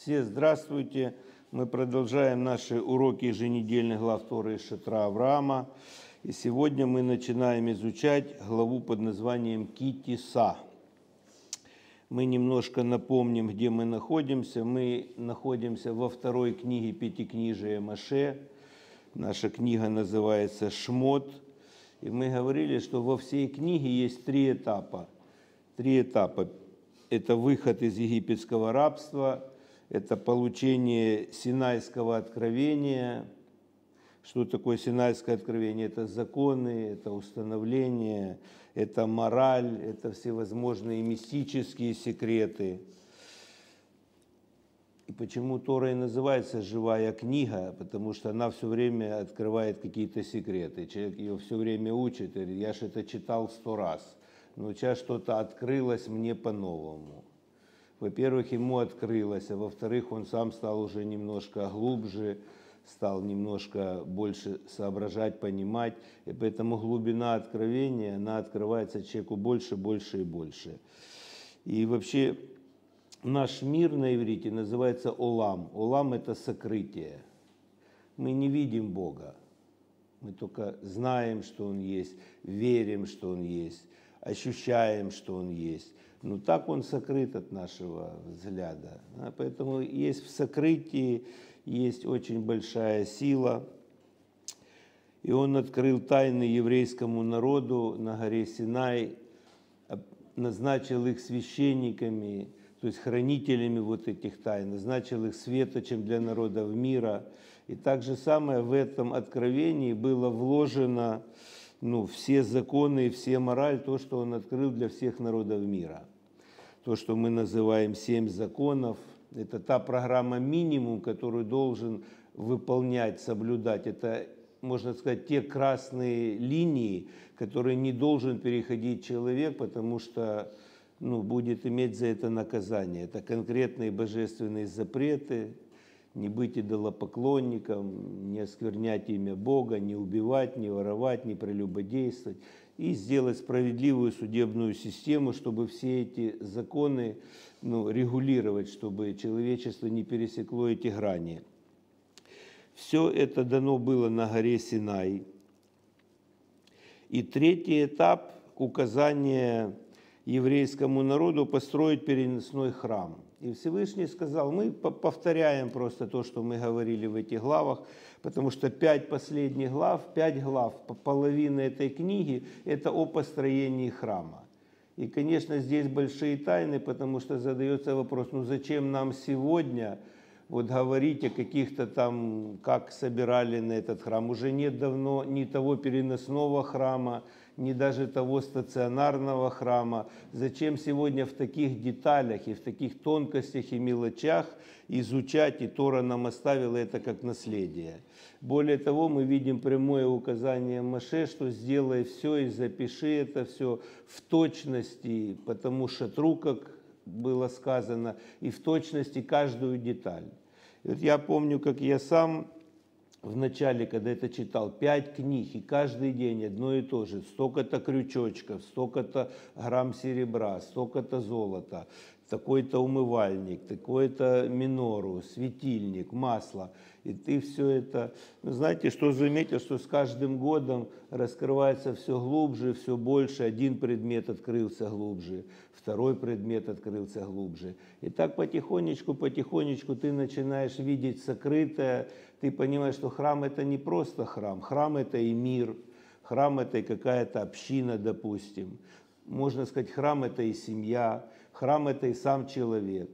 Все здравствуйте. Мы продолжаем наши уроки еженедельных глав Торы из Шатра Авраама. И сегодня мы начинаем изучать главу под названием Китиса. Мы немножко напомним, где мы находимся. Мы находимся во второй книге Пятикнижия Маше. Наша книга называется «Шмот». И мы говорили, что во всей книге есть три этапа. Три этапа. Это выход из египетского рабства – это получение Синайского откровения. Что такое Синайское откровение? Это законы, это установление, это мораль, это всевозможные мистические секреты. И почему Тора и называется «живая книга», потому что она все время открывает какие-то секреты. Человек ее все время учит, говорит, я же это читал сто раз, но сейчас что-то открылось мне по-новому во-первых, ему открылось, а во-вторых, он сам стал уже немножко глубже, стал немножко больше соображать, понимать, и поэтому глубина откровения, она открывается человеку больше, больше и больше. И вообще наш мир на иврите называется Олам. Олам – это сокрытие. Мы не видим Бога, мы только знаем, что Он есть, верим, что Он есть, ощущаем, что Он есть – ну так он сокрыт от нашего взгляда. Поэтому есть в сокрытии есть очень большая сила. И он открыл тайны еврейскому народу на горе Синай, назначил их священниками, то есть хранителями вот этих тайн, назначил их светочем для народов мира. И так же самое в этом откровении было вложено ну, все законы и все мораль, то, что он открыл для всех народов мира. То, что мы называем семь законов, это та программа минимум, которую должен выполнять, соблюдать. Это, можно сказать, те красные линии, которые не должен переходить человек, потому что ну, будет иметь за это наказание. Это конкретные божественные запреты, не быть идолопоклонником, не осквернять имя Бога, не убивать, не воровать, не прелюбодействовать и сделать справедливую судебную систему, чтобы все эти законы ну, регулировать, чтобы человечество не пересекло эти грани. Все это дано было на горе Синай. И третий этап – указание еврейскому народу построить переносной храм – и Всевышний сказал, мы повторяем просто то, что мы говорили в этих главах, потому что пять последних глав, пять глав, половина этой книги – это о построении храма. И, конечно, здесь большие тайны, потому что задается вопрос, ну зачем нам сегодня вот говорить о каких-то там, как собирали на этот храм. Уже нет давно ни того переносного храма, ни даже того стационарного храма. Зачем сегодня в таких деталях и в таких тонкостях и мелочах изучать, и Тора нам оставила это как наследие. Более того, мы видим прямое указание Маше, что сделай все и запиши это все в точности, потому шатру, как было сказано, и в точности каждую деталь. Вот я помню, как я сам в начале, когда это читал, пять книг, и каждый день одно и то же, столько-то крючочков, столько-то грамм серебра, столько-то золота, такой-то умывальник, такой-то минору, светильник, масло. И ты все это, ну, знаете, что заметил, что с каждым годом раскрывается все глубже, все больше. Один предмет открылся глубже, второй предмет открылся глубже. И так потихонечку, потихонечку ты начинаешь видеть сокрытое, ты понимаешь, что храм это не просто храм, храм это и мир, храм это и какая-то община, допустим. Можно сказать, храм это и семья, Храм – это и сам человек.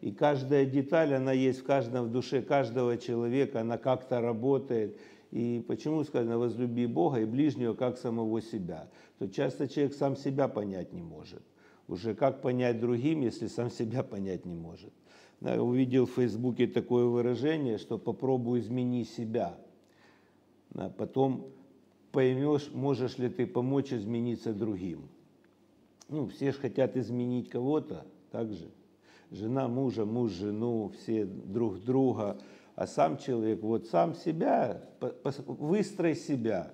И каждая деталь, она есть в каждом в душе каждого человека, она как-то работает. И почему сказано «возлюби Бога и ближнего, как самого себя»? То часто человек сам себя понять не может. Уже как понять другим, если сам себя понять не может? Я увидел в Фейсбуке такое выражение, что попробуй измени себя. А потом поймешь, можешь ли ты помочь измениться другим ну, все же хотят изменить кого-то, так же. Жена мужа, муж жену, все друг друга, а сам человек, вот сам себя, выстрой себя.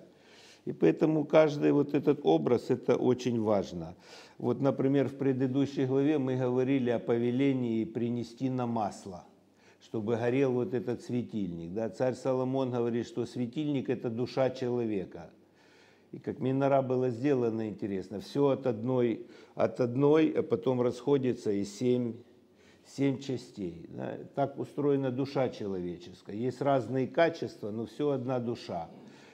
И поэтому каждый вот этот образ, это очень важно. Вот, например, в предыдущей главе мы говорили о повелении принести на масло, чтобы горел вот этот светильник. Да? Царь Соломон говорит, что светильник – это душа человека. И как Минора было сделано интересно, все от одной, от одной, а потом расходится и семь семь частей. Да? Так устроена душа человеческая. Есть разные качества, но все одна душа.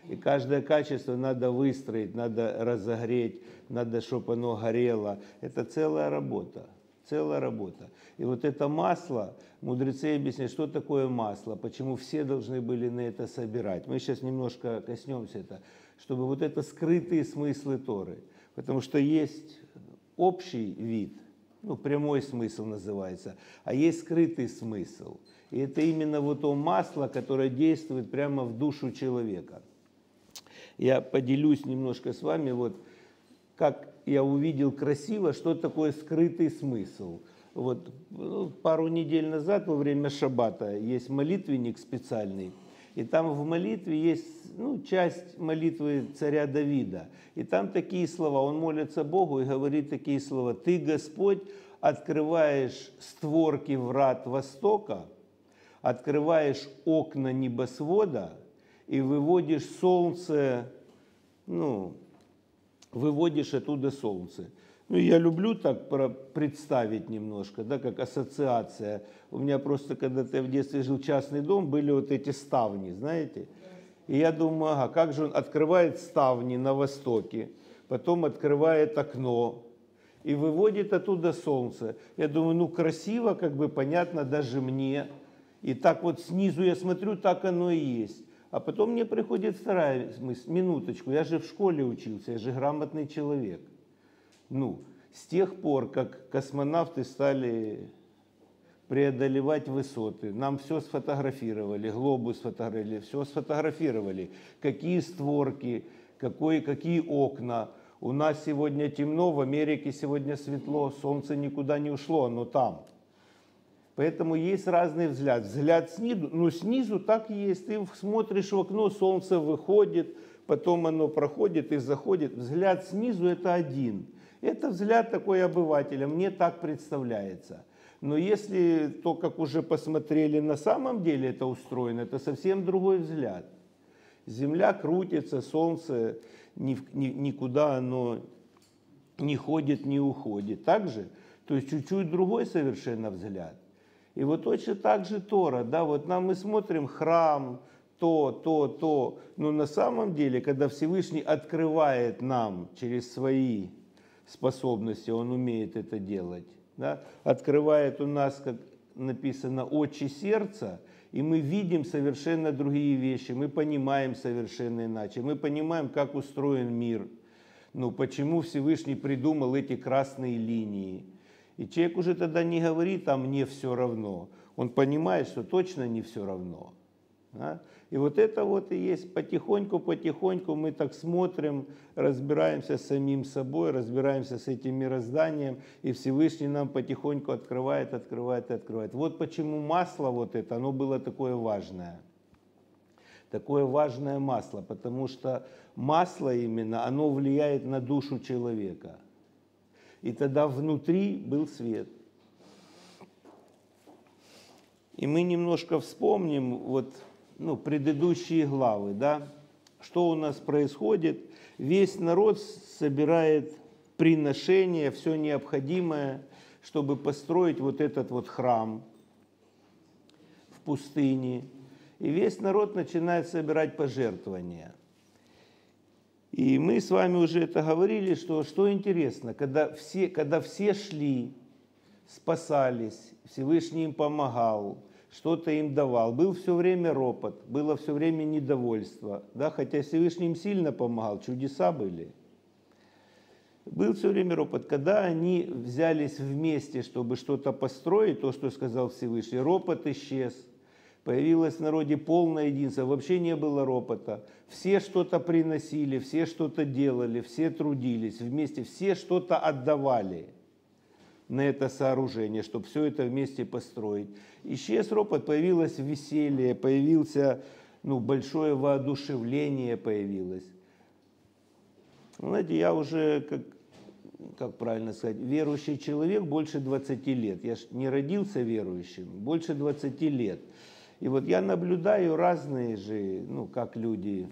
И каждое качество надо выстроить, надо разогреть, надо, чтобы оно горело. Это целая работа, целая работа. И вот это масло, мудрецы объясняют, что такое масло, почему все должны были на это собирать. Мы сейчас немножко коснемся это, чтобы вот это скрытые смыслы Торы. Потому что есть общий вид – ну, прямой смысл называется, а есть скрытый смысл. И это именно вот то масло, которое действует прямо в душу человека. Я поделюсь немножко с вами, вот как я увидел красиво, что такое скрытый смысл. Вот ну, пару недель назад во время шаббата есть молитвенник специальный, и там в молитве есть ну, часть молитвы царя Давида. И там такие слова. Он молится Богу и говорит такие слова. «Ты, Господь, открываешь створки врат Востока, открываешь окна небосвода и выводишь солнце, ну, выводишь оттуда солнце. Ну, я люблю так представить немножко, да, как ассоциация. У меня просто, когда я в детстве жил частный дом, были вот эти ставни, знаете. И я думаю, ага, как же он открывает ставни на востоке, потом открывает окно и выводит оттуда солнце. Я думаю, ну красиво, как бы понятно даже мне. И так вот снизу я смотрю, так оно и есть. А потом мне приходит вторая мысль, минуточку, я же в школе учился, я же грамотный человек – ну, с тех пор, как космонавты стали преодолевать высоты. Нам все сфотографировали, глобус сфотографировали, все сфотографировали. Какие створки, какой, какие окна. У нас сегодня темно, в Америке сегодня светло, солнце никуда не ушло, оно там. Поэтому есть разный взгляд. Взгляд снизу, ну снизу так и есть. Ты смотришь в окно, солнце выходит, потом оно проходит и заходит. Взгляд снизу это один – это взгляд такой обывателя, мне так представляется. Но если то, как уже посмотрели на самом деле это устроено, это совсем другой взгляд. Земля крутится, солнце никуда оно не ходит, не уходит. Так же? То есть чуть-чуть другой совершенно взгляд. И вот точно так же Тора, да, вот нам мы смотрим храм, то, то, то, но на самом деле, когда Всевышний открывает нам через свои способности, он умеет это делать. Да? Открывает у нас, как написано, очи сердца, и мы видим совершенно другие вещи, мы понимаем совершенно иначе, мы понимаем, как устроен мир, ну, почему Всевышний придумал эти красные линии. И человек уже тогда не говорит, а мне все равно. Он понимает, что точно не все равно. Да? И вот это вот и есть потихоньку-потихоньку мы так смотрим, разбираемся с самим собой, разбираемся с этим мирозданием, и Всевышний нам потихоньку открывает, открывает открывает. Вот почему масло вот это, оно было такое важное. Такое важное масло, потому что масло именно, оно влияет на душу человека. И тогда внутри был свет. И мы немножко вспомним, вот ну, предыдущие главы, да, что у нас происходит. Весь народ собирает приношение, все необходимое, чтобы построить вот этот вот храм в пустыне. И весь народ начинает собирать пожертвования. И мы с вами уже это говорили, что, что интересно, когда все, когда все шли, спасались, Всевышний им помогал, что-то им давал. Был все время ропот, было все время недовольство, да, хотя Всевышний им сильно помогал, чудеса были. Был все время ропот. Когда они взялись вместе, чтобы что-то построить, то, что сказал Всевышний, ропот исчез. Появилось в народе полное единство, вообще не было ропота. Все что-то приносили, все что-то делали, все трудились вместе, все что-то отдавали – на это сооружение, чтобы все это вместе построить. Исчез ропот, появилось веселье, появился ну, большое воодушевление появилось. Знаете, я уже, как, как правильно сказать, верующий человек больше 20 лет. Я ж не родился верующим, больше 20 лет. И вот я наблюдаю разные же, ну, как люди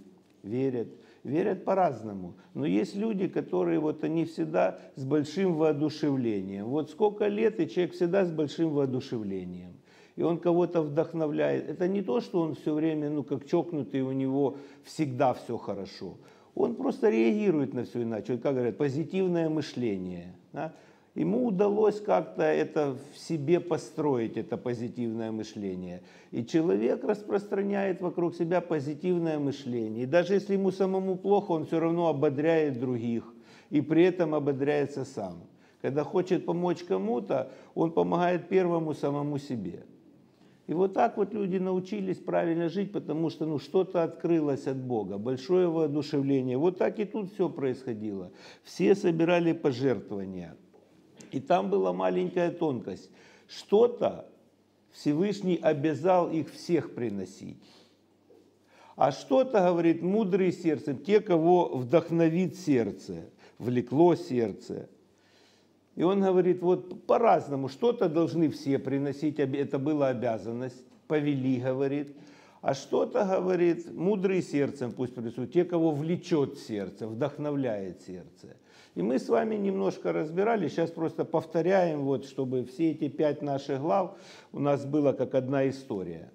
верят. Верят по-разному. Но есть люди, которые вот они всегда с большим воодушевлением. Вот сколько лет, и человек всегда с большим воодушевлением. И он кого-то вдохновляет. Это не то, что он все время, ну, как чокнутый, у него всегда все хорошо. Он просто реагирует на все иначе. Вот, как говорят, позитивное мышление. Да? Ему удалось как-то это в себе построить, это позитивное мышление. И человек распространяет вокруг себя позитивное мышление. И даже если ему самому плохо, он все равно ободряет других. И при этом ободряется сам. Когда хочет помочь кому-то, он помогает первому самому себе. И вот так вот люди научились правильно жить, потому что ну, что-то открылось от Бога, большое воодушевление. Вот так и тут все происходило. Все собирали пожертвования. И там была маленькая тонкость. Что-то Всевышний обязал их всех приносить. А что-то, говорит, мудрые сердцем, те, кого вдохновит сердце, влекло сердце. И он говорит, вот по-разному, что-то должны все приносить, это была обязанность, повели, говорит. А что-то, говорит, мудрые сердцем пусть принесут, те, кого влечет сердце, вдохновляет сердце. И мы с вами немножко разбирали, сейчас просто повторяем, вот, чтобы все эти пять наших глав у нас было как одна история.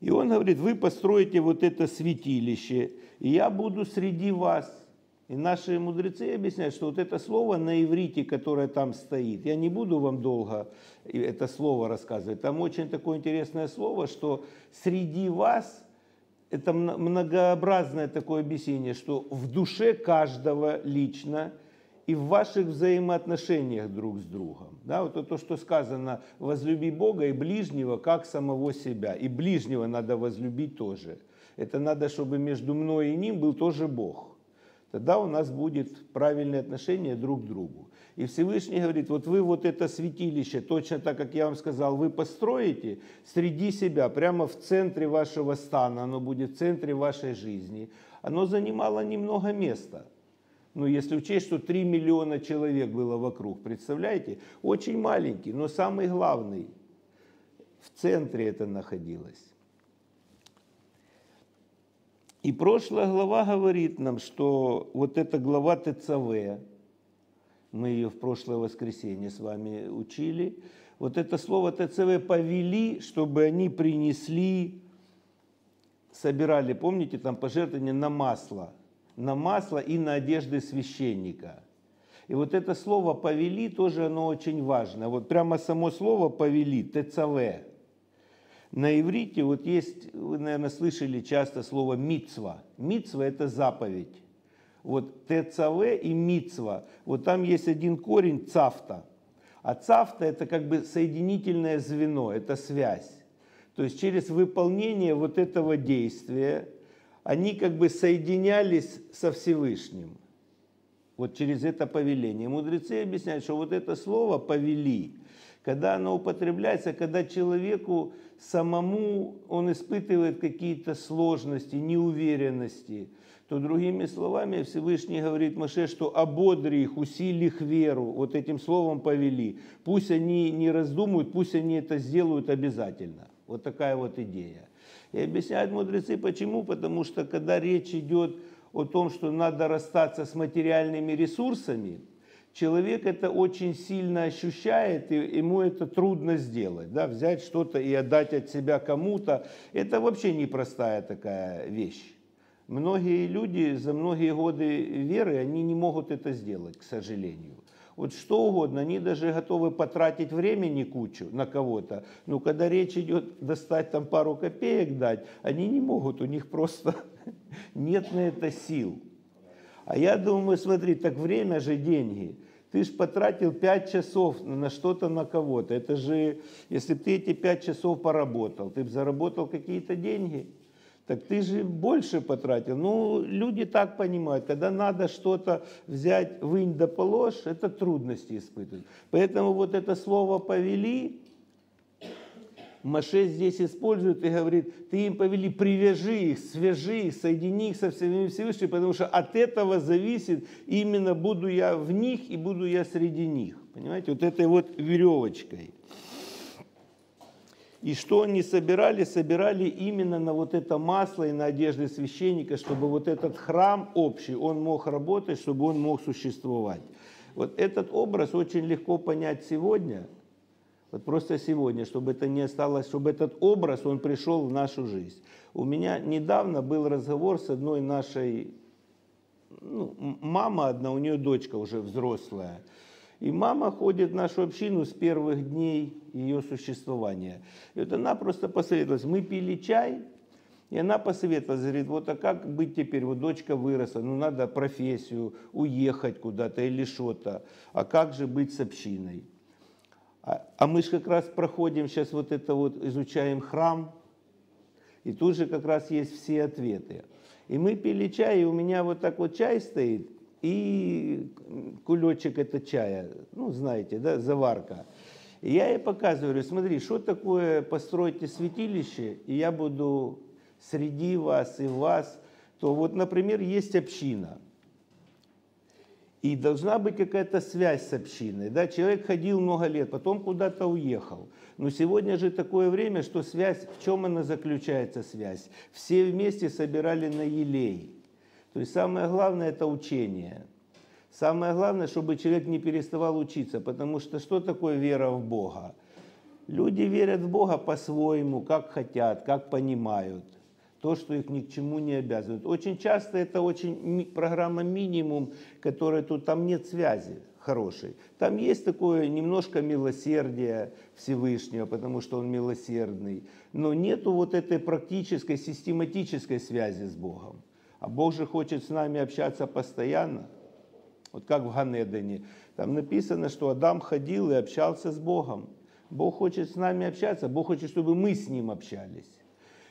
И он говорит, вы построите вот это святилище, и я буду среди вас. И наши мудрецы объясняют, что вот это слово на иврите, которое там стоит, я не буду вам долго это слово рассказывать, там очень такое интересное слово, что среди вас это многообразное такое объяснение, что в душе каждого лично и в ваших взаимоотношениях друг с другом. Да, вот то, что сказано, возлюби Бога и ближнего, как самого себя. И ближнего надо возлюбить тоже. Это надо, чтобы между мной и ним был тоже Бог. Тогда у нас будет правильное отношение друг к другу. И Всевышний говорит, вот вы вот это святилище, точно так, как я вам сказал, вы построите среди себя, прямо в центре вашего стана, оно будет в центре вашей жизни. Оно занимало немного места. Ну, если учесть, что 3 миллиона человек было вокруг, представляете? Очень маленький, но самый главный. В центре это находилось. И прошлая глава говорит нам, что вот эта глава ТЦВ, мы ее в прошлое воскресенье с вами учили. Вот это слово ТЦВ повели, чтобы они принесли, собирали, помните, там пожертвования на масло, на масло и на одежды священника. И вот это слово повели тоже оно очень важно. Вот прямо само слово повели, ТЦВ. На иврите вот есть, вы, наверное, слышали часто слово мицва. Мицва – это заповедь вот ТЦВ и Мицва, вот там есть один корень цафта. А цафта это как бы соединительное звено, это связь. То есть через выполнение вот этого действия они как бы соединялись со Всевышним. Вот через это повеление. Мудрецы объясняют, что вот это слово «повели», когда оно употребляется, когда человеку самому он испытывает какие-то сложности, неуверенности, то другими словами Всевышний говорит Маше, что ободри их, усили их веру, вот этим словом повели. Пусть они не раздумывают, пусть они это сделают обязательно. Вот такая вот идея. И объясняют мудрецы, почему? Потому что когда речь идет о том, что надо расстаться с материальными ресурсами, человек это очень сильно ощущает, и ему это трудно сделать. Да? Взять что-то и отдать от себя кому-то, это вообще непростая такая вещь. Многие люди за многие годы веры, они не могут это сделать, к сожалению. Вот что угодно, они даже готовы потратить времени кучу на кого-то, но когда речь идет достать там пару копеек дать, они не могут, у них просто нет на это сил. А я думаю, смотри, так время же деньги. Ты же потратил 5 часов на что-то, на кого-то. Это же, если бы ты эти 5 часов поработал, ты бы заработал какие-то деньги так ты же больше потратил. Ну, люди так понимают, когда надо что-то взять, вынь да положь, это трудности испытывают. Поэтому вот это слово «повели», Маше здесь использует и говорит, ты им повели, привяжи их, свяжи их, соедини их со всеми Всевышним, потому что от этого зависит, именно буду я в них и буду я среди них. Понимаете, вот этой вот веревочкой. И что они собирали? Собирали именно на вот это масло и на одежды священника, чтобы вот этот храм общий, он мог работать, чтобы он мог существовать. Вот этот образ очень легко понять сегодня, вот просто сегодня, чтобы это не осталось, чтобы этот образ, он пришел в нашу жизнь. У меня недавно был разговор с одной нашей, ну, мама одна, у нее дочка уже взрослая, и мама ходит в нашу общину с первых дней ее существования. И вот она просто посоветовалась. Мы пили чай, и она посоветовалась, говорит, вот а как быть теперь, вот дочка выросла, ну надо профессию, уехать куда-то или что-то, а как же быть с общиной? А, а мы же как раз проходим сейчас вот это вот, изучаем храм, и тут же как раз есть все ответы. И мы пили чай, и у меня вот так вот чай стоит, и кулечек это чая, ну, знаете, да, заварка. Я ей показываю, смотри, что такое постройте святилище, и я буду среди вас и вас. То вот, например, есть община, и должна быть какая-то связь с общиной. Да? Человек ходил много лет, потом куда-то уехал. Но сегодня же такое время, что связь, в чем она заключается, связь? Все вместе собирали на елей. То есть самое главное это учение. Самое главное, чтобы человек не переставал учиться, потому что что такое вера в Бога? Люди верят в Бога по-своему, как хотят, как понимают. То, что их ни к чему не обязывает. Очень часто это очень программа минимум, которая тут, там нет связи хорошей. Там есть такое немножко милосердия Всевышнего, потому что он милосердный. Но нету вот этой практической, систематической связи с Богом. А Бог же хочет с нами общаться постоянно. Вот как в Ганедане. Там написано, что Адам ходил и общался с Богом. Бог хочет с нами общаться, Бог хочет, чтобы мы с Ним общались.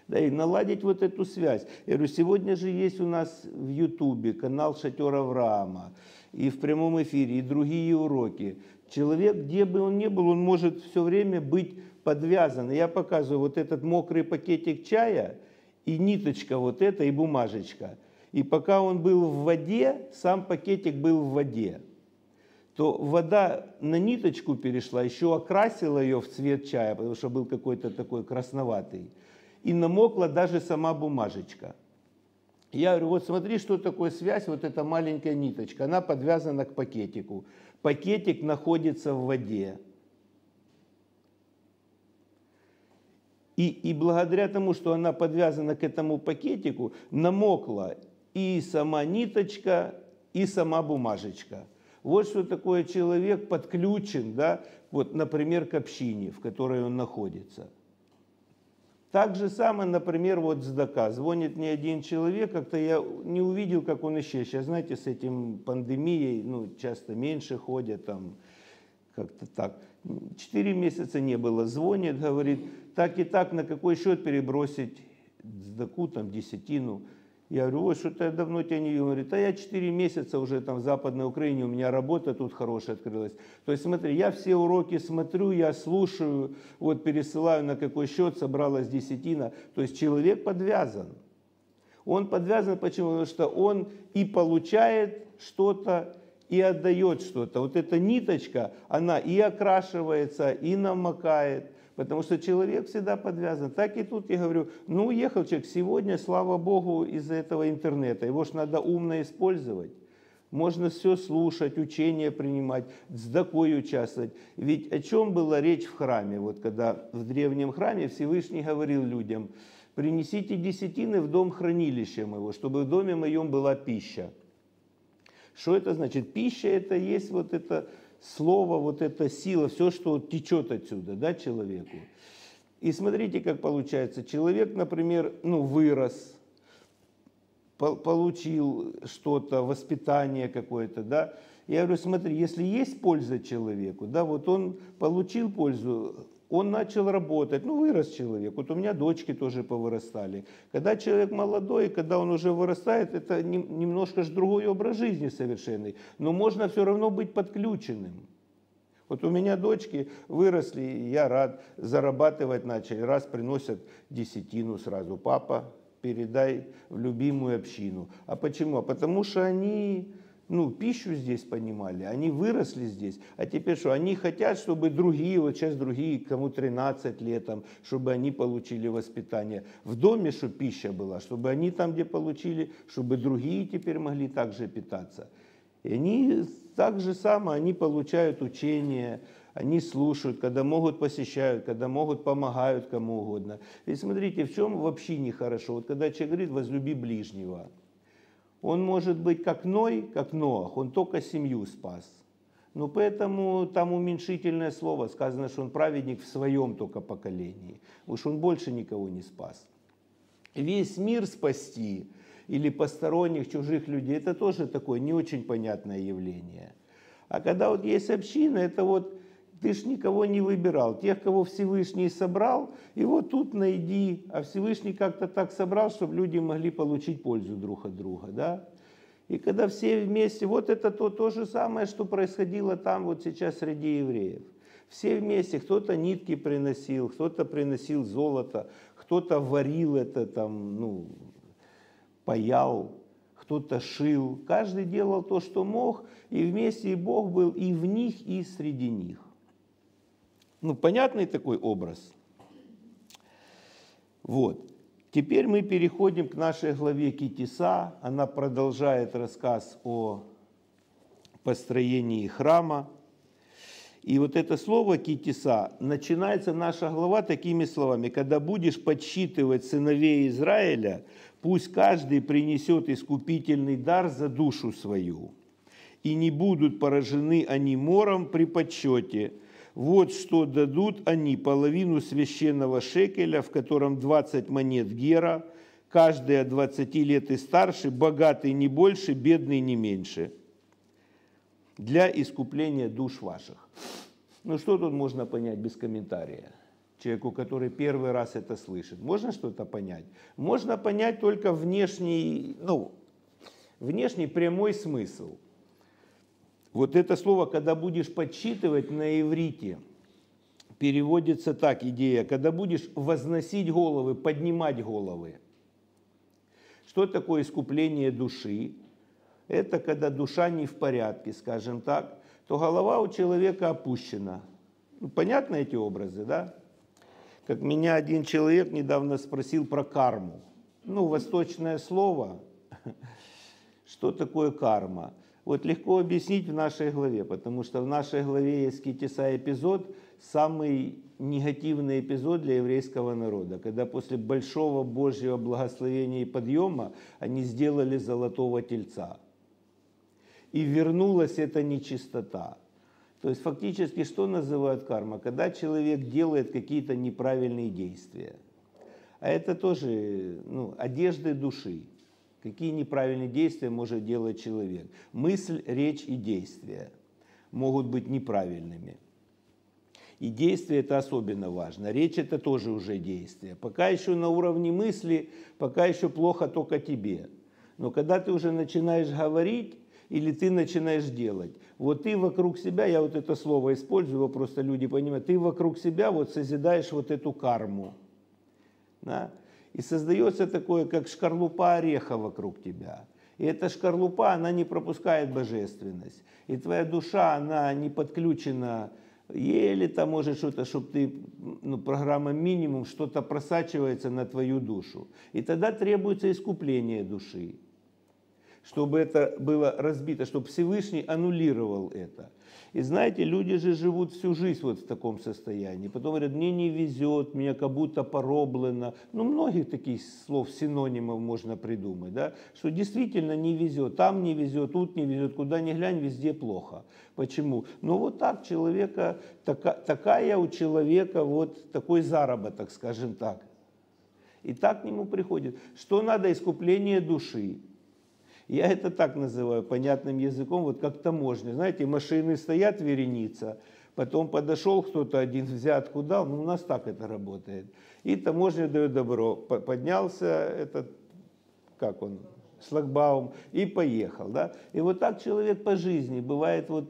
Да, и наладить вот эту связь. Я говорю, сегодня же есть у нас в Ютубе канал Шатер Авраама, и в прямом эфире, и другие уроки. Человек, где бы он ни был, он может все время быть подвязан. Я показываю вот этот мокрый пакетик чая – и ниточка вот эта, и бумажечка. И пока он был в воде, сам пакетик был в воде, то вода на ниточку перешла, еще окрасила ее в цвет чая, потому что был какой-то такой красноватый. И намокла даже сама бумажечка. Я говорю, вот смотри, что такое связь, вот эта маленькая ниточка, она подвязана к пакетику. Пакетик находится в воде. И, и благодаря тому, что она подвязана к этому пакетику, намокла и сама ниточка, и сама бумажечка. Вот что такое человек подключен, да, вот, например, к общине, в которой он находится. Так же самое, например, вот Здака. Звонит мне один человек, как-то я не увидел, как он исчез. Сейчас, знаете, с этим пандемией, ну, часто меньше ходят там, как-то так. Четыре месяца не было. Звонит, говорит, так и так, на какой счет перебросить сдаку, там, десятину. Я говорю, ой, что-то я давно тебя не видел. Он говорит, а я 4 месяца уже там в Западной Украине, у меня работа тут хорошая открылась. То есть смотри, я все уроки смотрю, я слушаю, вот пересылаю на какой счет, собралась десятина. То есть человек подвязан. Он подвязан почему? Потому что он и получает что-то, и отдает что-то. Вот эта ниточка, она и окрашивается, и намокает, потому что человек всегда подвязан. Так и тут я говорю, ну уехал человек сегодня, слава Богу, из-за этого интернета, его же надо умно использовать. Можно все слушать, учения принимать, с такой участвовать. Ведь о чем была речь в храме? Вот когда в древнем храме Всевышний говорил людям, принесите десятины в дом хранилища моего, чтобы в доме моем была пища. Что это значит? Пища это есть вот это слово, вот эта сила, все, что течет отсюда, да, человеку. И смотрите, как получается. Человек, например, ну, вырос, получил что-то, воспитание какое-то, да. Я говорю, смотри, если есть польза человеку, да, вот он получил пользу, он начал работать, ну, вырос человек. Вот у меня дочки тоже повырастали. Когда человек молодой, когда он уже вырастает, это немножко же другой образ жизни совершенный. Но можно все равно быть подключенным. Вот у меня дочки выросли, я рад, зарабатывать начали. Раз приносят десятину сразу. Папа, передай в любимую общину. А почему? А потому что они ну, пищу здесь понимали, они выросли здесь, а теперь что, они хотят, чтобы другие, вот сейчас другие, кому 13 лет, там, чтобы они получили воспитание. В доме, чтобы пища была, чтобы они там, где получили, чтобы другие теперь могли также питаться. И они так же самое, они получают учение, они слушают, когда могут посещают, когда могут помогают кому угодно. И смотрите, в чем вообще нехорошо. Вот когда человек говорит, возлюби ближнего – он может быть как Ной, как Ноах, он только семью спас. Но поэтому там уменьшительное слово, сказано, что он праведник в своем только поколении. Уж он больше никого не спас. Весь мир спасти или посторонних, чужих людей, это тоже такое не очень понятное явление. А когда вот есть община, это вот ты ж никого не выбирал. Тех, кого Всевышний собрал, вот тут найди. А Всевышний как-то так собрал, чтобы люди могли получить пользу друг от друга. Да? И когда все вместе, вот это то, то же самое, что происходило там вот сейчас среди евреев. Все вместе, кто-то нитки приносил, кто-то приносил золото, кто-то варил это там, ну, паял, кто-то шил. Каждый делал то, что мог, и вместе и Бог был и в них, и среди них. Ну, понятный такой образ. Вот. Теперь мы переходим к нашей главе Китиса. Она продолжает рассказ о построении храма. И вот это слово Китиса, начинается наша глава такими словами. Когда будешь подсчитывать сыновей Израиля, пусть каждый принесет искупительный дар за душу свою. И не будут поражены они мором при подсчете – вот что дадут они половину священного шекеля, в котором 20 монет гера, каждый от 20 лет и старше, богатый не больше, бедный не меньше, для искупления душ ваших. Ну что тут можно понять без комментария? Человеку, который первый раз это слышит. Можно что-то понять? Можно понять только внешний, ну, внешний прямой смысл – вот это слово, когда будешь подсчитывать на иврите, переводится так идея, когда будешь возносить головы, поднимать головы. Что такое искупление души? Это когда душа не в порядке, скажем так, то голова у человека опущена. Ну, понятны эти образы, да? Как меня один человек недавно спросил про карму. Ну, восточное слово. Что такое карма? Вот легко объяснить в нашей главе, потому что в нашей главе есть Китиса эпизод, самый негативный эпизод для еврейского народа, когда после большого Божьего благословения и подъема они сделали золотого тельца. И вернулась эта нечистота. То есть фактически что называют карма? Когда человек делает какие-то неправильные действия. А это тоже ну, одежды души. Какие неправильные действия может делать человек? Мысль, речь и действия могут быть неправильными. И действие это особенно важно. Речь это тоже уже действие. Пока еще на уровне мысли, пока еще плохо только тебе. Но когда ты уже начинаешь говорить, или ты начинаешь делать. Вот ты вокруг себя, я вот это слово использую, его просто люди понимают, ты вокруг себя вот созидаешь вот эту карму. Да? И создается такое, как шкарлупа ореха вокруг тебя. И эта шкарлупа, она не пропускает божественность. И твоя душа, она не подключена еле там может что-то, чтобы ты, ну, программа минимум, что-то просачивается на твою душу. И тогда требуется искупление души, чтобы это было разбито, чтобы Всевышний аннулировал это. И знаете, люди же живут всю жизнь вот в таком состоянии. Потом говорят, мне не везет, меня как будто пороблено. Ну, многих таких слов, синонимов можно придумать, да, что действительно не везет. Там не везет, тут не везет, куда ни глянь, везде плохо. Почему? Ну, вот так человека, така, такая у человека вот такой заработок, скажем так. И так к нему приходит. Что надо? Искупление души. Я это так называю понятным языком, вот как таможня. Знаете, машины стоят, вереница, потом подошел кто-то один, взятку дал, ну у нас так это работает. И таможня дает добро. Поднялся этот, как он, шлагбаум и поехал. Да? И вот так человек по жизни. Бывает вот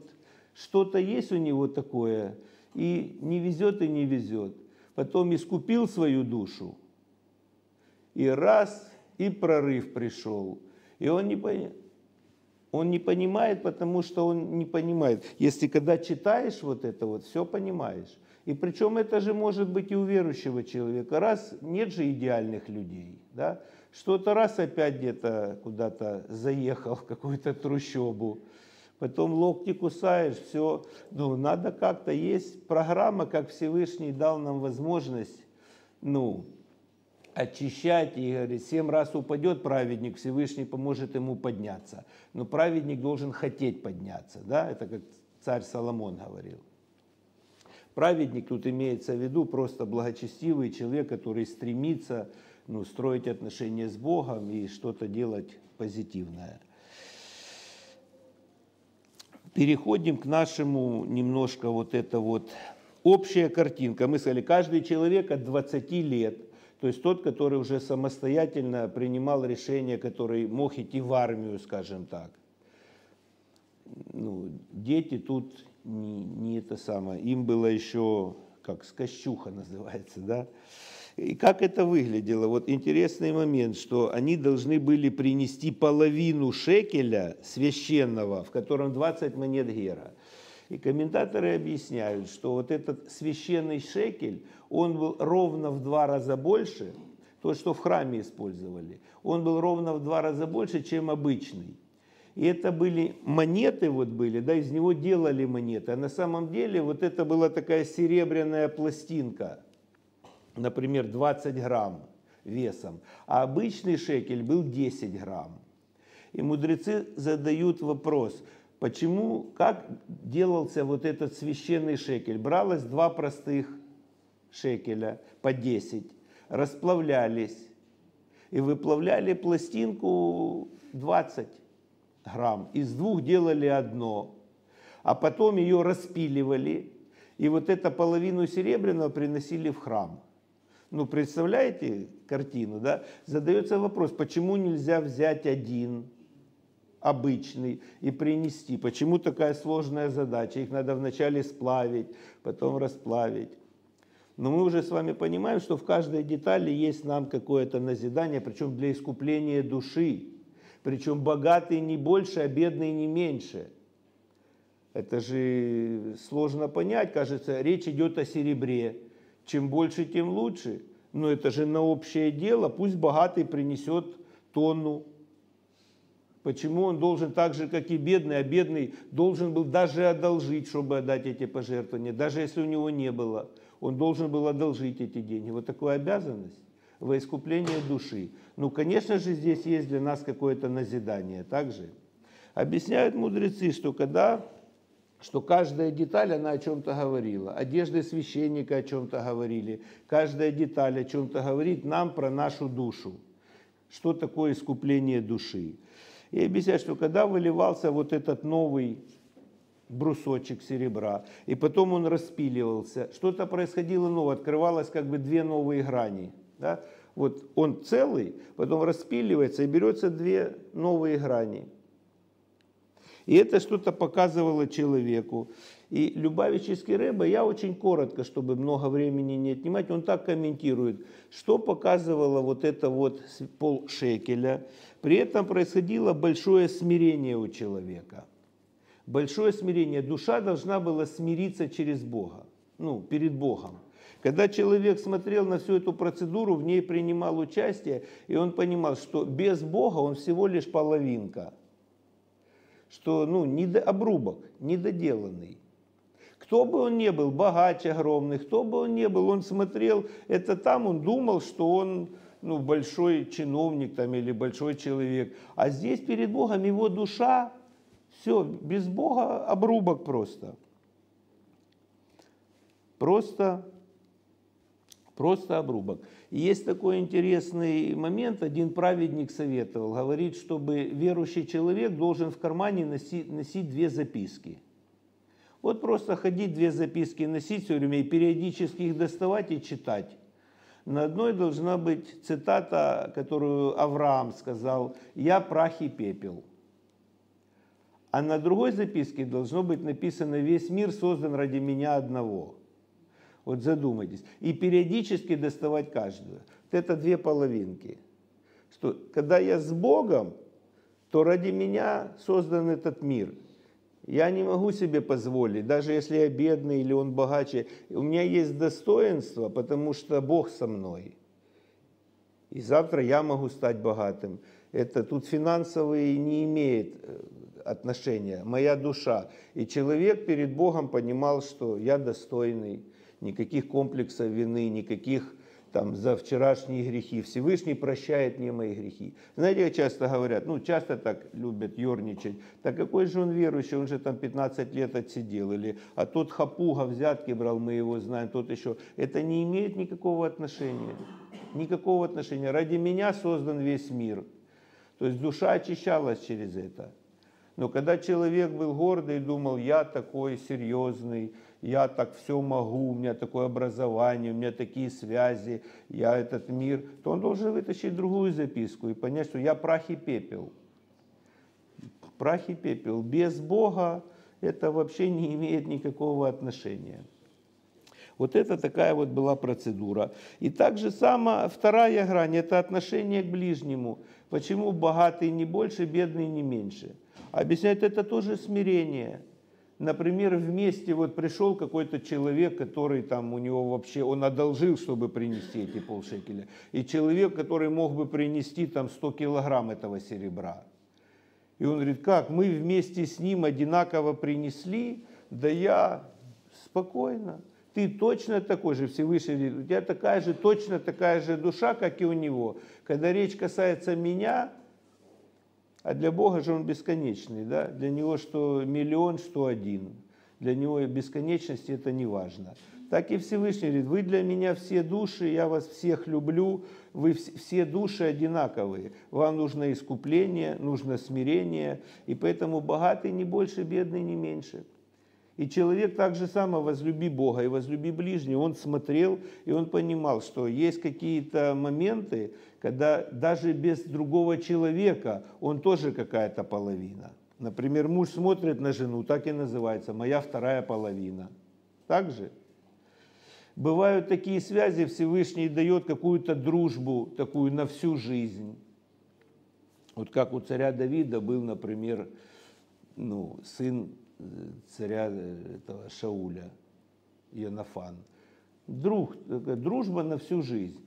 Что-то есть у него такое, и не везет, и не везет. Потом искупил свою душу, и раз, и прорыв пришел. И он не, он не понимает, потому что он не понимает. Если когда читаешь вот это вот, все понимаешь. И причем это же может быть и у верующего человека. Раз нет же идеальных людей, да, что-то раз опять где-то куда-то заехал в какую-то трущобу, потом локти кусаешь, все, ну, надо как-то, есть программа, как Всевышний дал нам возможность, ну, очищать, и говорит, семь раз упадет праведник, Всевышний поможет ему подняться. Но праведник должен хотеть подняться, да, это как царь Соломон говорил. Праведник тут имеется в виду просто благочестивый человек, который стремится ну, строить отношения с Богом и что-то делать позитивное. Переходим к нашему немножко вот это вот общая картинка. Мы сказали, каждый человек от 20 лет, то есть тот, который уже самостоятельно принимал решение, который мог идти в армию, скажем так. Ну, дети тут не, не это самое. Им было еще, как скощуха называется, да. И как это выглядело? Вот интересный момент, что они должны были принести половину шекеля священного, в котором 20 монет гера. И комментаторы объясняют, что вот этот священный шекель, он был ровно в два раза больше, то, что в храме использовали, он был ровно в два раза больше, чем обычный. И это были монеты, вот были, да, из него делали монеты. А на самом деле вот это была такая серебряная пластинка, например, 20 грамм весом. А обычный шекель был 10 грамм. И мудрецы задают вопрос, почему, как делался вот этот священный шекель. Бралось два простых шекеля по 10, расплавлялись и выплавляли пластинку 20 грамм. Из двух делали одно, а потом ее распиливали, и вот эту половину серебряного приносили в храм. Ну, представляете картину, да? Задается вопрос, почему нельзя взять один обычный и принести? Почему такая сложная задача? Их надо вначале сплавить, потом расплавить. Но мы уже с вами понимаем, что в каждой детали есть нам какое-то назидание, причем для искупления души. Причем богатые не больше, а бедные не меньше. Это же сложно понять, кажется, речь идет о серебре. Чем больше, тем лучше. Но это же на общее дело, пусть богатый принесет тонну. Почему он должен так же, как и бедный, а бедный должен был даже одолжить, чтобы отдать эти пожертвования, даже если у него не было. Он должен был одолжить эти деньги. Вот такая обязанность во искупление души. Ну, конечно же, здесь есть для нас какое-то назидание также. Объясняют мудрецы, что когда что каждая деталь, она о чем-то говорила. Одежды священника о чем-то говорили. Каждая деталь о чем-то говорит нам про нашу душу. Что такое искупление души. И объясняют, что когда выливался вот этот новый брусочек серебра, и потом он распиливался, что-то происходило новое, открывалось как бы две новые грани – да? Вот он целый, потом распиливается и берется две новые грани. И это что-то показывало человеку. И Любавический Рэба, я очень коротко, чтобы много времени не отнимать, он так комментирует, что показывало вот это вот пол шекеля. При этом происходило большое смирение у человека. Большое смирение. Душа должна была смириться через Бога, ну, перед Богом. Когда человек смотрел на всю эту процедуру, в ней принимал участие, и он понимал, что без Бога он всего лишь половинка, что ну, недо, обрубок, недоделанный. Кто бы он ни был, богач огромный, кто бы он ни был, он смотрел это там, он думал, что он ну, большой чиновник там, или большой человек. А здесь перед Богом его душа, все, без Бога обрубок просто. Просто Просто обрубок. И есть такой интересный момент, один праведник советовал, говорит, чтобы верующий человек должен в кармане носить, носить две записки. Вот просто ходить две записки носить все время и периодически их доставать и читать. На одной должна быть цитата, которую Авраам сказал, «Я прах и пепел». А на другой записке должно быть написано «Весь мир создан ради меня одного». Вот задумайтесь. И периодически доставать каждую. Вот это две половинки. Что когда я с Богом, то ради меня создан этот мир. Я не могу себе позволить, даже если я бедный или он богаче, у меня есть достоинство, потому что Бог со мной. И завтра я могу стать богатым. Это тут финансовый не имеет э, отношения, моя душа. И человек перед Богом понимал, что я достойный, никаких комплексов вины, никаких там, за вчерашние грехи. Всевышний прощает мне мои грехи. Знаете, часто говорят, ну, часто так любят ерничать, так какой же он верующий, он же там 15 лет отсидел, или, а тот хапуга взятки брал, мы его знаем, тот еще. Это не имеет никакого отношения, никакого отношения. Ради меня создан весь мир. То есть душа очищалась через это. Но когда человек был гордый и думал, я такой серьезный, я так все могу, у меня такое образование, у меня такие связи, я этот мир, то он должен вытащить другую записку и понять, что я прах и пепел. Прах и пепел. Без Бога это вообще не имеет никакого отношения. Вот это такая вот была процедура. И также сама вторая грань – это отношение к ближнему. Почему богатый не больше, бедный не меньше? Объясняет это тоже смирение – например, вместе вот пришел какой-то человек, который там у него вообще, он одолжил, чтобы принести эти полшекеля, и человек, который мог бы принести там 100 килограмм этого серебра. И он говорит, как, мы вместе с ним одинаково принесли, да я спокойно. Ты точно такой же, Всевышний, у тебя такая же, точно такая же душа, как и у него. Когда речь касается меня, а для Бога же он бесконечный, да? Для него что миллион, что один. Для него бесконечность это не важно. Так и Всевышний говорит, вы для меня все души, я вас всех люблю, вы все души одинаковые. Вам нужно искупление, нужно смирение, и поэтому богатый не больше, бедный не меньше. И человек так же само возлюби Бога и возлюби ближнего. Он смотрел, и он понимал, что есть какие-то моменты, когда даже без другого человека он тоже какая-то половина. Например, муж смотрит на жену, так и называется, моя вторая половина. Так же? Бывают такие связи, Всевышний дает какую-то дружбу, такую на всю жизнь. Вот как у царя Давида был, например, ну, сын царя этого Шауля, Йонафан. Друг, дружба на всю жизнь.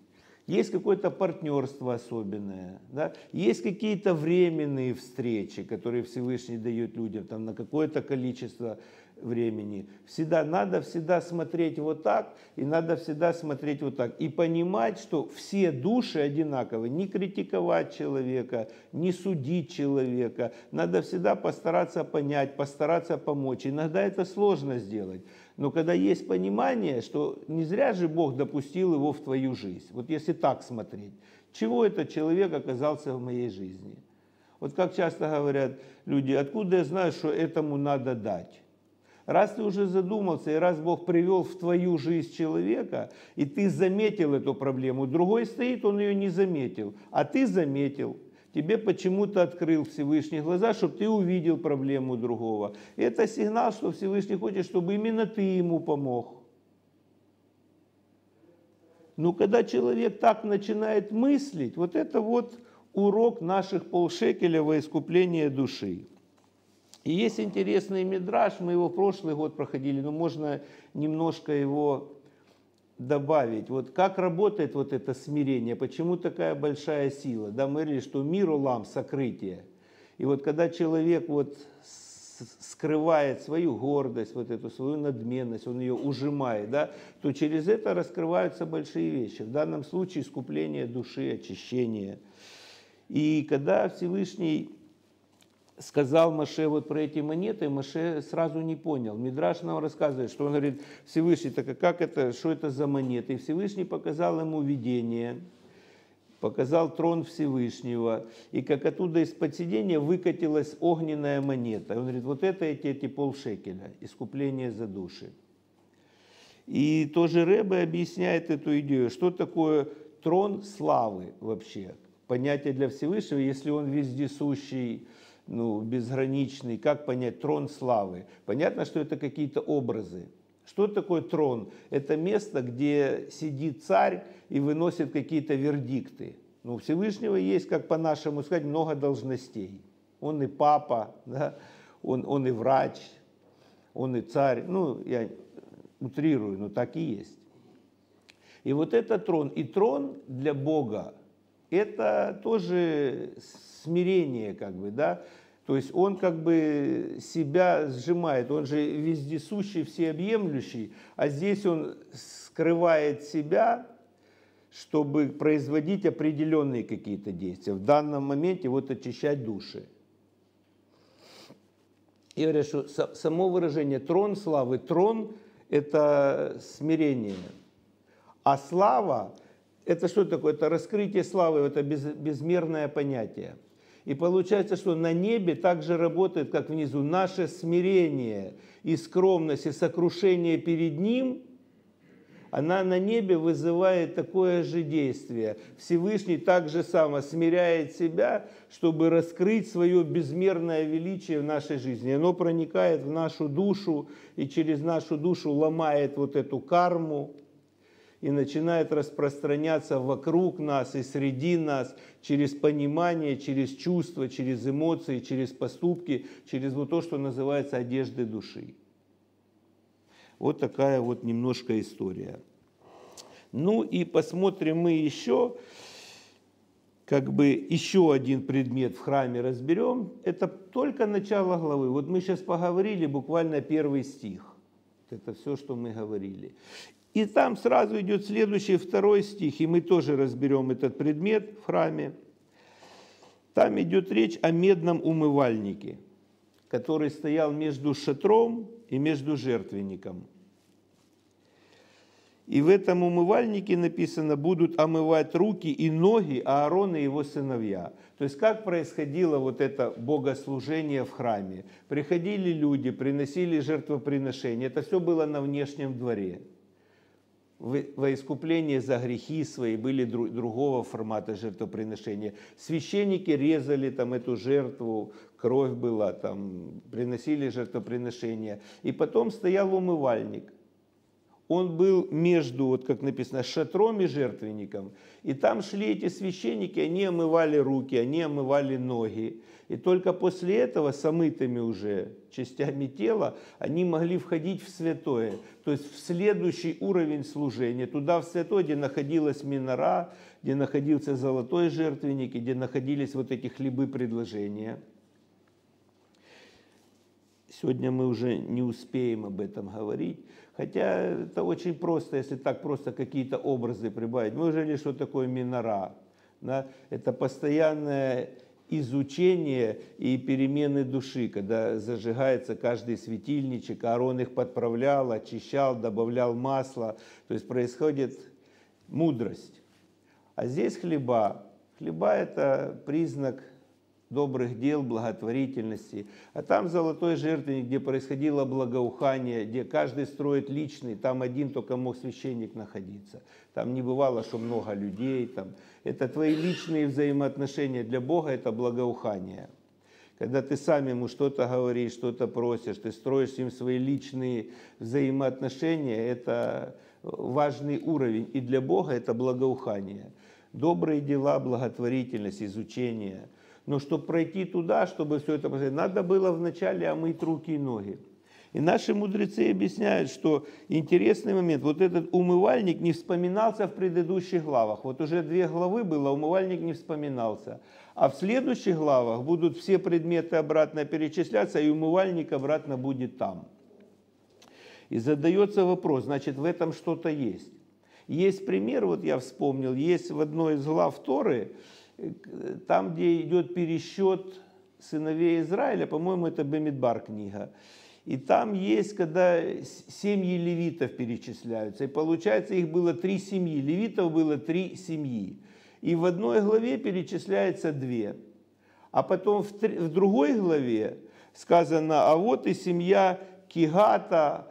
Есть какое-то партнерство особенное, да? есть какие-то временные встречи, которые Всевышний дает людям там, на какое-то количество времени. Всегда надо всегда смотреть вот так, и надо всегда смотреть вот так. И понимать, что все души одинаковы. Не критиковать человека, не судить человека. Надо всегда постараться понять, постараться помочь. Иногда это сложно сделать. Но когда есть понимание, что не зря же Бог допустил его в твою жизнь. Вот если так смотреть. Чего этот человек оказался в моей жизни? Вот как часто говорят люди, откуда я знаю, что этому надо дать? Раз ты уже задумался, и раз Бог привел в твою жизнь человека, и ты заметил эту проблему, другой стоит, он ее не заметил, а ты заметил, тебе почему-то открыл Всевышний глаза, чтобы ты увидел проблему другого. Это сигнал, что Всевышний хочет, чтобы именно ты ему помог. Но когда человек так начинает мыслить, вот это вот урок наших полшекеля во искупление души. И есть интересный мидраж, мы его прошлый год проходили, но можно немножко его добавить. Вот как работает вот это смирение, почему такая большая сила? Да, мы говорили, что мир улам, сокрытие. И вот когда человек вот скрывает свою гордость, вот эту свою надменность, он ее ужимает, да, то через это раскрываются большие вещи. В данном случае искупление души, очищение. И когда Всевышний сказал Маше вот про эти монеты, Маше сразу не понял. Мидраш нам рассказывает, что он говорит, Всевышний, так как это, что это за монеты? И Всевышний показал ему видение, показал трон Всевышнего, и как оттуда из-под сидения выкатилась огненная монета. Он говорит, вот это эти, эти полшекеля, искупление за души. И тоже Рэбе объясняет эту идею, что такое трон славы вообще. Понятие для Всевышнего, если он вездесущий, ну, безграничный, как понять трон славы? Понятно, что это какие-то образы. Что такое трон? Это место, где сидит царь и выносит какие-то вердикты. Ну, у Всевышнего есть, как по-нашему сказать, много должностей. Он и папа, да? он, он и врач, он и царь. Ну, я утрирую, но так и есть. И вот этот трон, и трон для Бога, это тоже смирение, как бы, да, то есть он как бы себя сжимает, он же вездесущий, всеобъемлющий, а здесь он скрывает себя, чтобы производить определенные какие-то действия. В данном моменте вот очищать души. И говорят, что само выражение трон славы, трон – это смирение. А слава – это что такое? Это раскрытие славы, это без, безмерное понятие. И получается, что на небе также работает, как внизу, наше смирение и скромность, и сокрушение перед Ним, она на небе вызывает такое же действие. Всевышний так же само смиряет себя, чтобы раскрыть свое безмерное величие в нашей жизни. Оно проникает в нашу душу и через нашу душу ломает вот эту карму, и начинает распространяться вокруг нас и среди нас через понимание, через чувства, через эмоции, через поступки, через вот то, что называется одежды души. Вот такая вот немножко история. Ну и посмотрим мы еще, как бы еще один предмет в храме разберем. Это только начало главы. Вот мы сейчас поговорили буквально первый стих. Это все, что мы говорили. И там сразу идет следующий второй стих, и мы тоже разберем этот предмет в храме. Там идет речь о медном умывальнике, который стоял между шатром и между жертвенником. И в этом умывальнике написано, будут омывать руки и ноги Аарона и его сыновья. То есть как происходило вот это богослужение в храме? Приходили люди, приносили жертвоприношения. Это все было на внешнем дворе во искупление за грехи свои были другого формата жертвоприношения. Священники резали там эту жертву, кровь была, там приносили жертвоприношения. И потом стоял умывальник. Он был между, вот как написано, шатром и жертвенником. И там шли эти священники, они омывали руки, они омывали ноги. И только после этого, с омытыми уже частями тела, они могли входить в святое, то есть в следующий уровень служения, туда в святое, где находилась минора, где находился золотой жертвенник, где находились вот эти хлебы предложения. Сегодня мы уже не успеем об этом говорить, хотя это очень просто, если так просто какие-то образы прибавить. Мы уже что такое минора. Да? Это постоянное изучение и перемены души, когда зажигается каждый светильничек, Аарон их подправлял, очищал, добавлял масло, то есть происходит мудрость. А здесь хлеба. Хлеба – это признак добрых дел, благотворительности. А там золотой жертвенник, где происходило благоухание, где каждый строит личный, там один только мог священник находиться. Там не бывало, что много людей. Там. Это твои личные взаимоотношения. Для Бога это благоухание. Когда ты сам ему что-то говоришь, что-то просишь, ты строишь с ним свои личные взаимоотношения, это важный уровень. И для Бога это благоухание. Добрые дела, благотворительность, изучение – но чтобы пройти туда, чтобы все это посмотреть, надо было вначале омыть руки и ноги. И наши мудрецы объясняют, что интересный момент, вот этот умывальник не вспоминался в предыдущих главах. Вот уже две главы было, умывальник не вспоминался. А в следующих главах будут все предметы обратно перечисляться, и умывальник обратно будет там. И задается вопрос, значит, в этом что-то есть. Есть пример, вот я вспомнил, есть в одной из глав Торы, там, где идет пересчет сыновей Израиля, по-моему, это Бемидбар книга. И там есть, когда семьи левитов перечисляются. И получается, их было три семьи. Левитов было три семьи. И в одной главе перечисляется две. А потом в, в другой главе сказано, а вот и семья Кигата,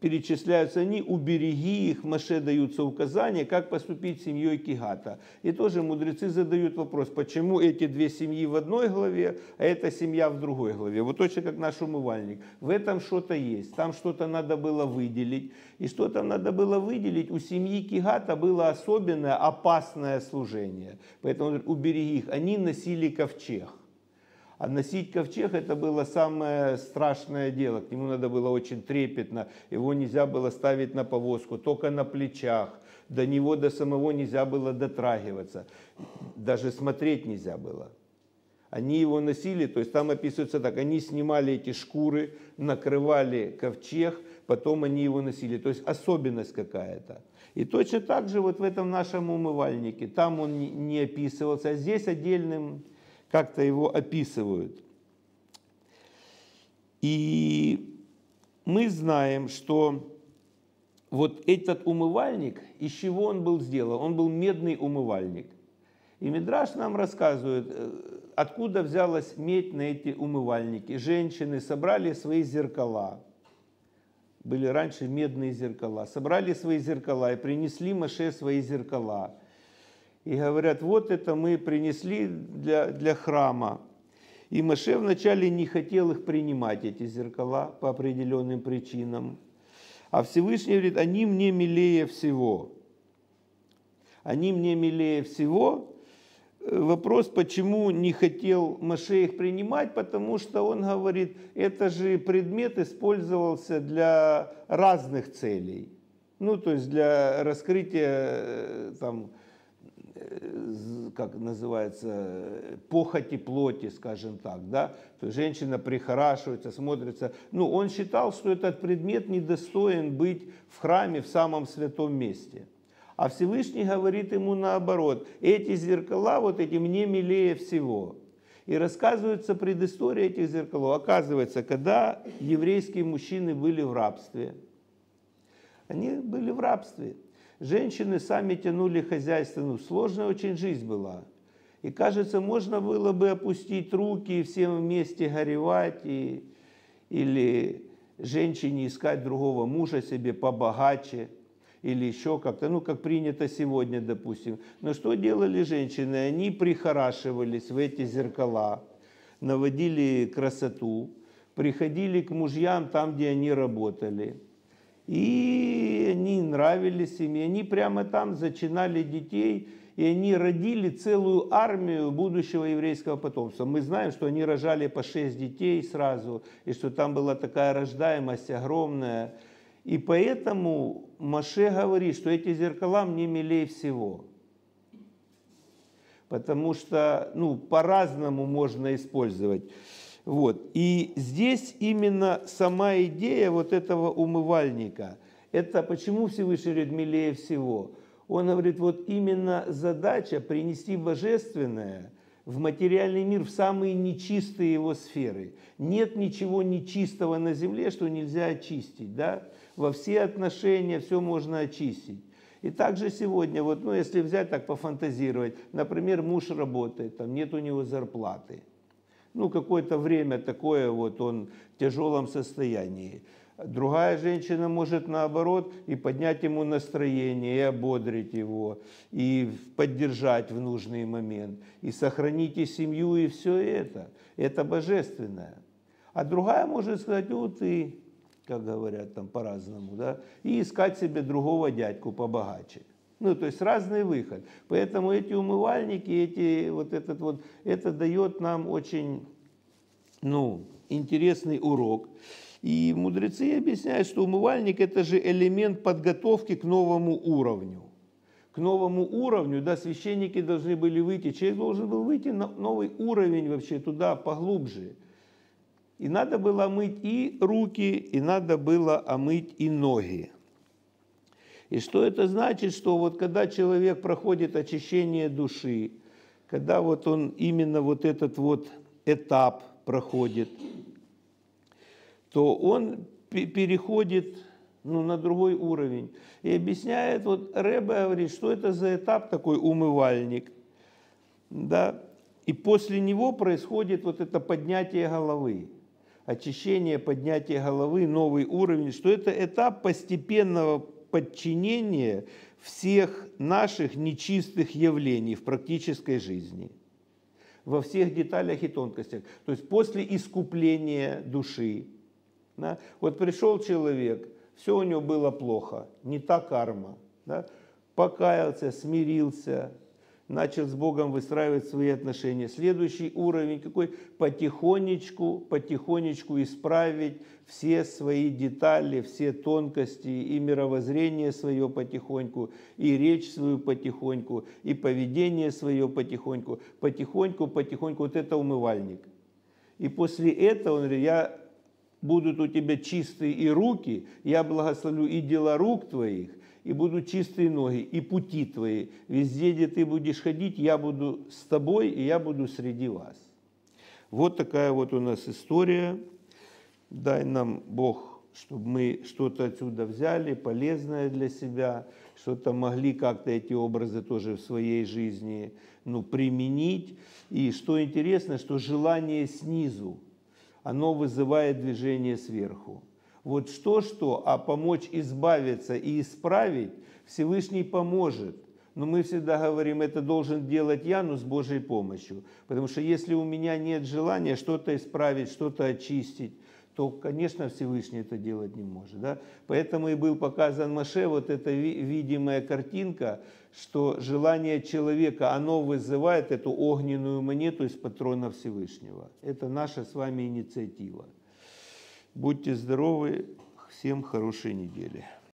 перечисляются они, убереги их, Маше даются указания, как поступить с семьей Кигата. И тоже мудрецы задают вопрос, почему эти две семьи в одной главе, а эта семья в другой главе. Вот точно как наш умывальник. В этом что-то есть, там что-то надо было выделить. И что там надо было выделить? У семьи Кигата было особенное опасное служение. Поэтому убереги их. Они носили ковчег. А носить ковчег это было самое страшное дело. К нему надо было очень трепетно. Его нельзя было ставить на повозку, только на плечах. До него, до самого нельзя было дотрагиваться. Даже смотреть нельзя было. Они его носили, то есть там описывается так, они снимали эти шкуры, накрывали ковчег, потом они его носили. То есть особенность какая-то. И точно так же вот в этом нашем умывальнике, там он не описывался, а здесь отдельным как-то его описывают. И мы знаем, что вот этот умывальник, из чего он был сделан? Он был медный умывальник. И Мидраш нам рассказывает, э, откуда взялась медь на эти умывальники. Женщины собрали свои зеркала. Были раньше медные зеркала. Собрали свои зеркала и принесли Маше свои зеркала и говорят, вот это мы принесли для, для храма. И Маше вначале не хотел их принимать, эти зеркала, по определенным причинам. А Всевышний говорит, они мне милее всего. Они мне милее всего. Вопрос, почему не хотел Маше их принимать, потому что он говорит, это же предмет использовался для разных целей. Ну, то есть для раскрытия э, там, как называется, похоти плоти, скажем так, да, то есть женщина прихорашивается, смотрится. Ну, он считал, что этот предмет недостоин быть в храме в самом святом месте. А Всевышний говорит ему наоборот, эти зеркала, вот эти мне милее всего. И рассказывается предыстория этих зеркалов. Оказывается, когда еврейские мужчины были в рабстве, они были в рабстве. Женщины сами тянули хозяйство, ну, сложная очень жизнь была. И кажется, можно было бы опустить руки и всем вместе горевать, и, или женщине искать другого мужа себе побогаче, или еще как-то, ну, как принято сегодня, допустим. Но что делали женщины? Они прихорашивались в эти зеркала, наводили красоту, приходили к мужьям там, где они работали – и они нравились им, и они прямо там зачинали детей, и они родили целую армию будущего еврейского потомства. Мы знаем, что они рожали по шесть детей сразу, и что там была такая рождаемость огромная. И поэтому Маше говорит, что эти зеркала мне милее всего. Потому что ну, по-разному можно использовать. Вот. И здесь именно сама идея вот этого умывальника. Это почему Всевышний говорит милее всего? Он говорит, вот именно задача принести божественное в материальный мир, в самые нечистые его сферы. Нет ничего нечистого на земле, что нельзя очистить. Да? Во все отношения все можно очистить. И также сегодня, вот, ну, если взять так пофантазировать, например, муж работает, там нет у него зарплаты – ну, какое-то время такое вот он в тяжелом состоянии. Другая женщина может наоборот и поднять ему настроение, и ободрить его, и поддержать в нужный момент, и сохранить и семью, и все это. Это божественное. А другая может сказать, ну ты, как говорят там по-разному, да, и искать себе другого дядьку побогаче. Ну, то есть разный выход. Поэтому эти умывальники, эти, вот этот вот, это дает нам очень ну, интересный урок. И мудрецы объясняют, что умывальник – это же элемент подготовки к новому уровню. К новому уровню, да, священники должны были выйти, человек должен был выйти на новый уровень вообще туда, поглубже. И надо было мыть и руки, и надо было омыть и ноги. И что это значит? Что вот когда человек проходит очищение души, когда вот он именно вот этот вот этап проходит, то он переходит ну, на другой уровень. И объясняет, вот Рэбе говорит, что это за этап такой умывальник. Да? И после него происходит вот это поднятие головы. очищение, поднятие головы, новый уровень, что это этап постепенного подчинения всех наших нечистых явлений в практической жизни, во всех деталях и тонкостях. То есть после искупления души. Да, вот пришел человек, все у него было плохо, не та карма. Да, покаялся, смирился, начал с Богом выстраивать свои отношения. Следующий уровень какой? Потихонечку, потихонечку исправить все свои детали, все тонкости, и мировоззрение свое потихоньку, и речь свою потихоньку, и поведение свое потихоньку, потихоньку, потихоньку. Вот это умывальник. И после этого он говорит, я будут у тебя чистые и руки, я благословлю и дела рук твоих, и будут чистые ноги, и пути твои. Везде, где ты будешь ходить, я буду с тобой, и я буду среди вас. Вот такая вот у нас история. Дай нам Бог, чтобы мы что-то отсюда взяли, полезное для себя, что-то могли как-то эти образы тоже в своей жизни ну, применить. И что интересно, что желание снизу, оно вызывает движение сверху. Вот что-что, а помочь избавиться и исправить Всевышний поможет. Но мы всегда говорим, это должен делать я, но с Божьей помощью. Потому что если у меня нет желания что-то исправить, что-то очистить, то, конечно, Всевышний это делать не может. Да? Поэтому и был показан Маше вот эта видимая картинка, что желание человека, оно вызывает эту огненную монету из патрона Всевышнего. Это наша с вами инициатива. Будьте здоровы, всем хорошей недели.